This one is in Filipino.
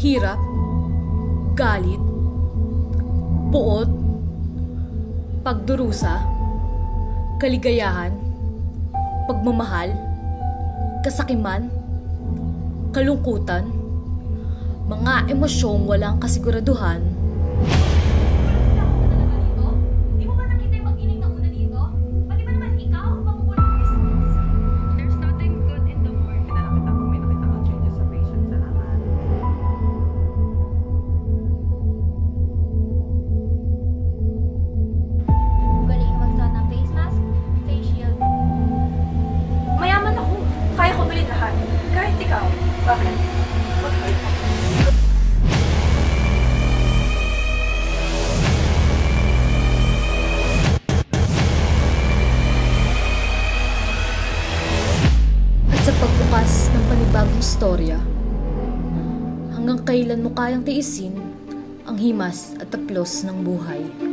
hirap, galit, buot, pagdurusa, kaligayahan, pagmamahal, kasakiman, kalungkutan, mga emosyong walang kasiguraduhan, at sa pagbukas ng panibagong storya. Hanggang kailan mo kayang tiisin ang himas at taplos ng buhay.